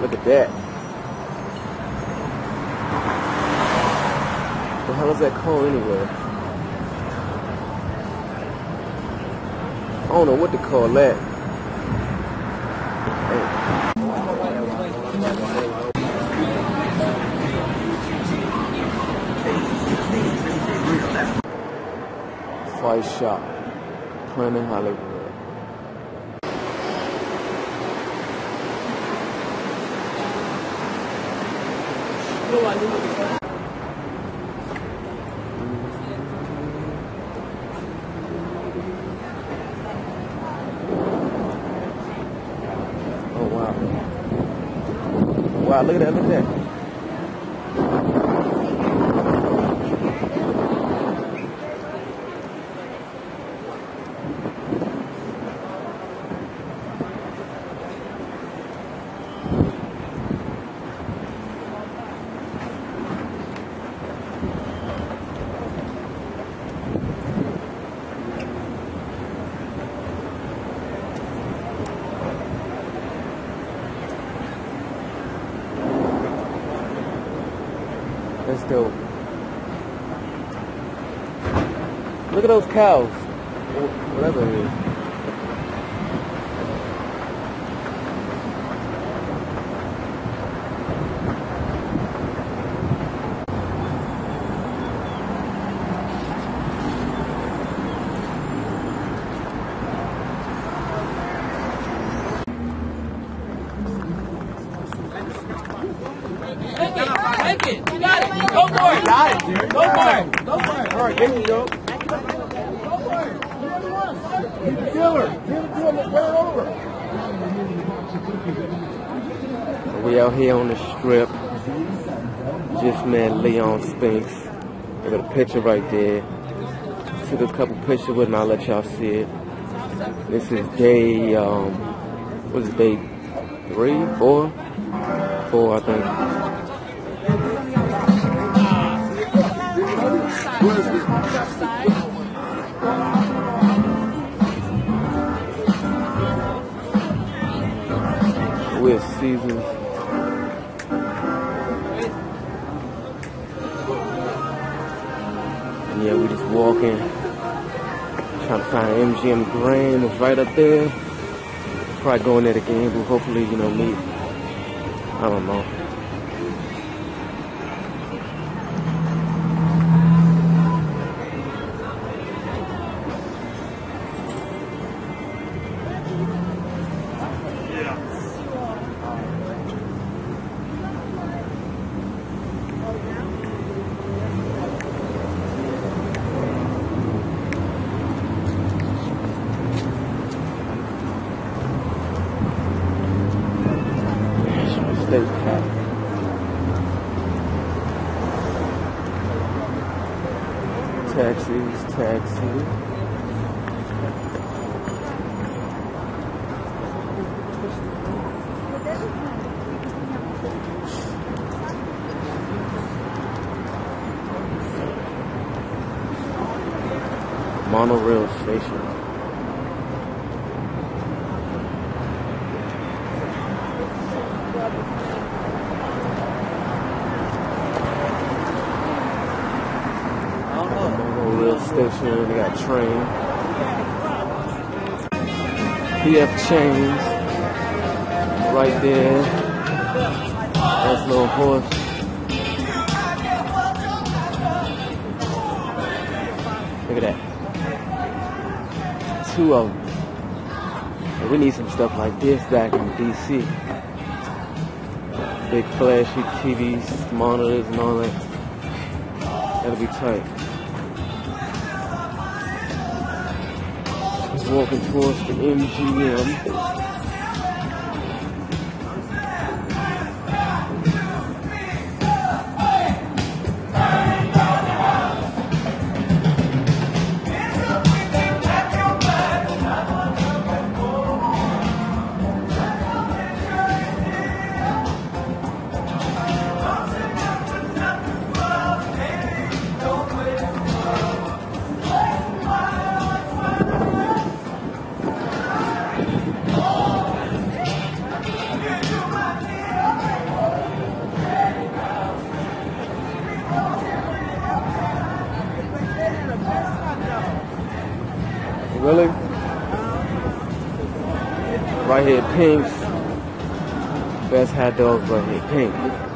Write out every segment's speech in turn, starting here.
Look at that. The hell is that called anyway? I don't know what to call that. Fight Shop, Planet Hollywood. Oh wow. Wow, look at that, look at that. That's dope. Look at those cows. Whatever it is. Take it. You got it. Go for it. Got it, dude. Go for it. Go for it. All right, there you go. So we out here on the strip. Just met Leon Spinks. I got a picture right there. Took a couple pictures with him. I'll let y'all see it. This is day, um, what is it, day three, four? Four, I think. With Caesars. And yeah, we just walking. Trying to find MGM Grand. It's right up there. Probably going there again, but hopefully, you know, meet. I don't know. Monorail station. Monorail station. They got train. PF Chang's. Right there. That's little horse. Two of them. And we need some stuff like this back in DC. Big flashy TVs, monitors, and all that. That'll be tight. Just walking towards the MGM. Pink's. Best hot dogs but here, Pink.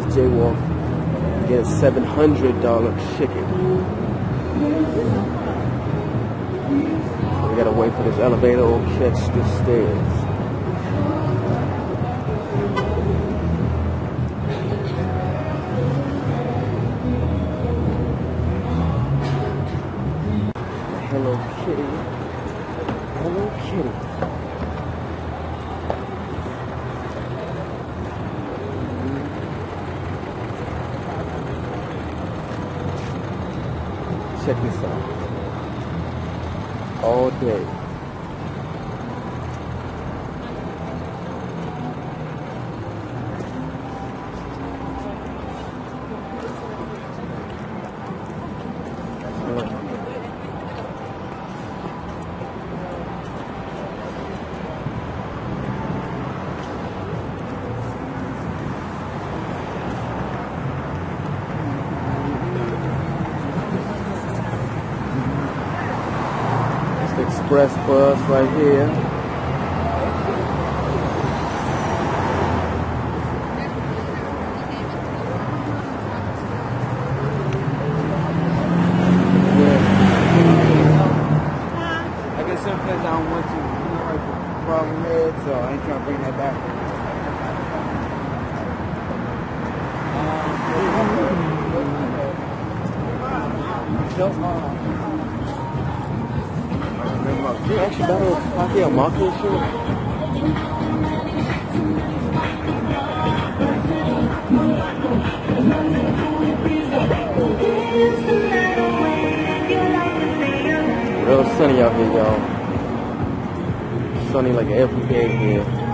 just jaywalk. Get a seven hundred dollar chicken. We gotta wait for this elevator or catch the stairs. Hello Kitty. Hello Kitty. Check this out. All day. It's the express bus right here. Yeah. I guess some places I don't want to, you know, like the problem head, so I ain't trying to bring that back. You actually got Mafia shirt? Real sunny out here, y'all. Sunny like every day here.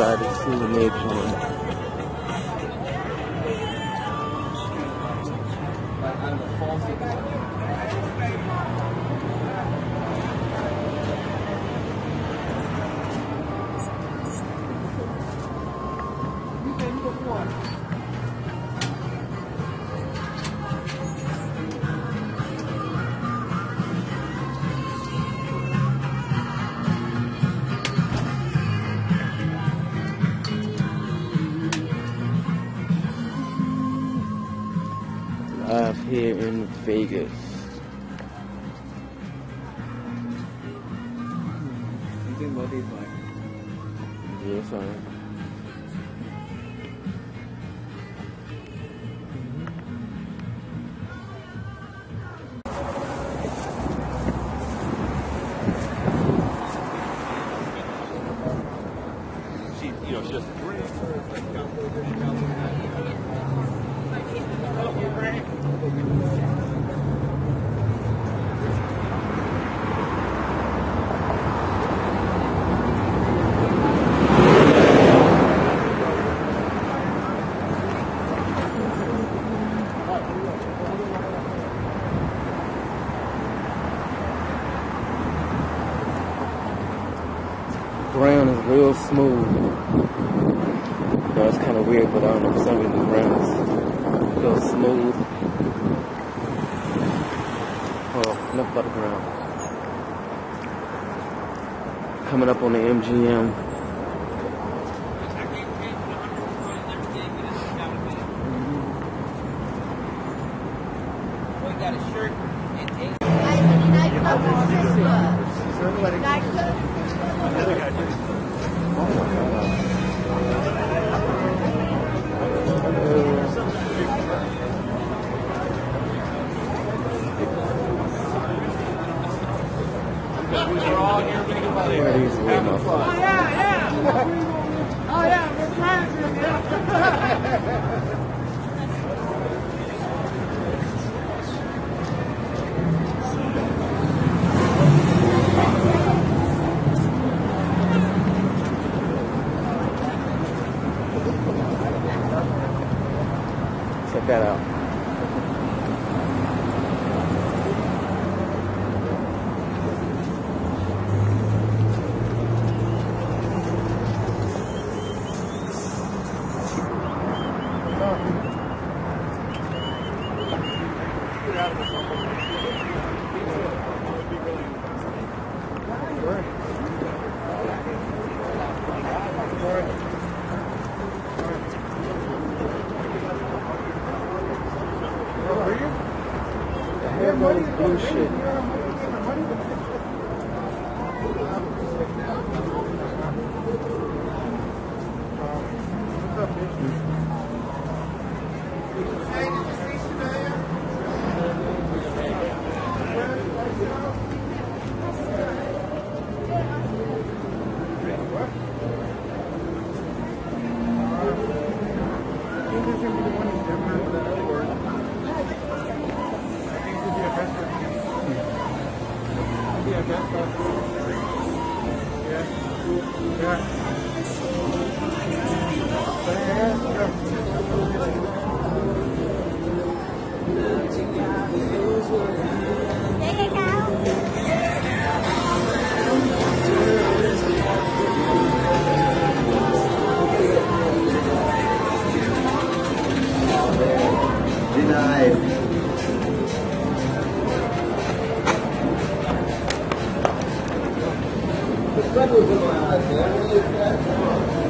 I'll go inside the souvenir joint. Live here in Vegas. You think both Yes, I am. Coming up on the MGM. Where Blue shit. 这就是嘛这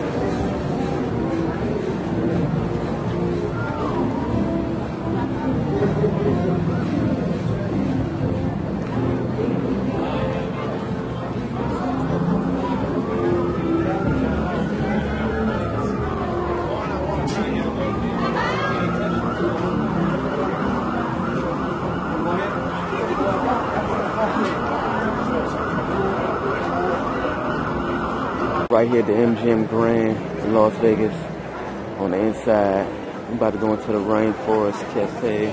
Right here at the MGM Grand in Las Vegas on the inside. I'm about to go into the Rainforest Cafe.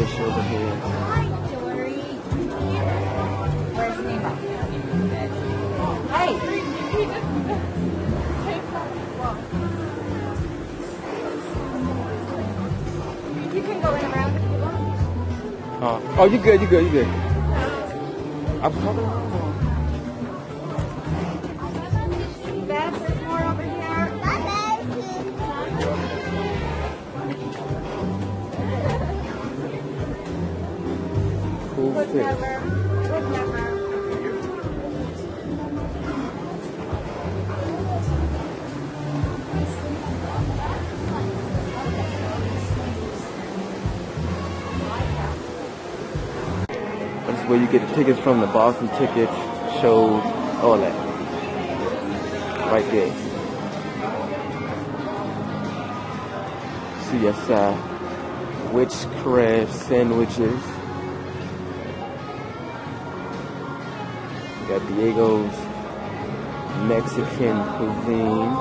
Fish over here. Hi, Dory. Where's Nemo? Hey. You can go in around if you want. Uh, oh, you good, you good, you good. I'm talking. That's where you get the tickets from the Boston tickets, shows, all that. Right there. CSI. 'wichcraft sandwiches. Diego's Mexican cuisine.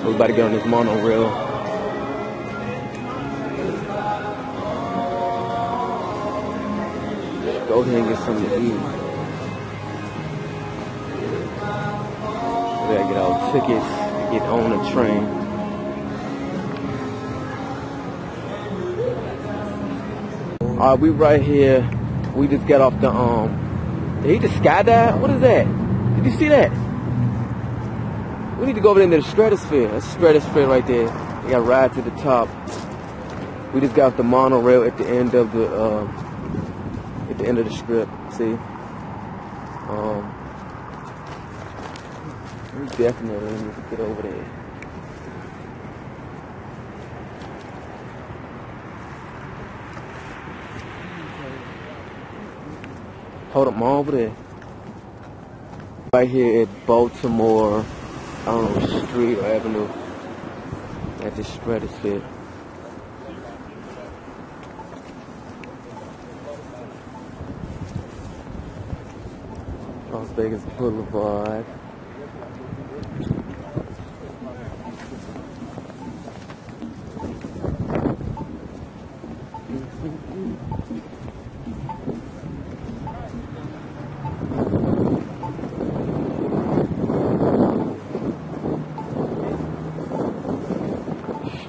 So we about to get on this monorail. We gotta get our tickets get on the train. Alright, we right here. We just got off the um did he just skydive? What is that? Did you see that? We need to go over into the stratosphere. That's stratosphere right there. We got to ride to the top. We just got off the monorail at the end of the uh, at the end of the strip. See? Um, we definitely need to get over there. Hold up, I'm over there. Right here at Baltimore, I don't know, Street or Avenue, at the Stratosphere. Las Vegas Boulevard.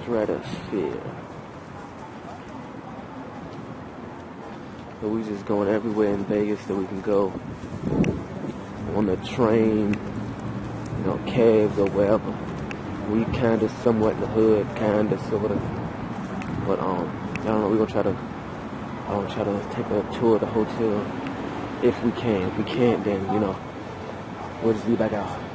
Stratosphere. So we just going everywhere in Vegas that we can go. On the train, you know, cabs or wherever. We kind of somewhat in the hood, kind of, sort of. But, um, I don't know, we're going to try to, I to try to take a tour of the hotel if we can. If we can't, then, you know, we'll just be back out.